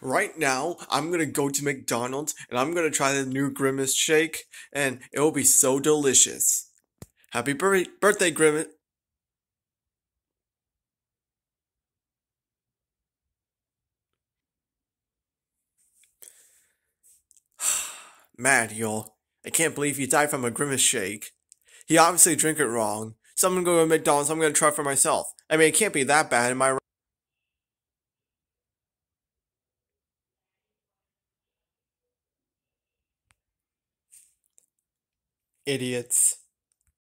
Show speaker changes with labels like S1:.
S1: Right now, I'm gonna go to McDonald's and I'm gonna try the new Grimace shake, and it will be so delicious. Happy bir- birthday, Grimace! Mario, I can't believe he died from a Grimace shake. He obviously drank it wrong. So I'm gonna go to McDonald's, I'm gonna try for myself. I mean, it can't be that bad, am I right? Idiots.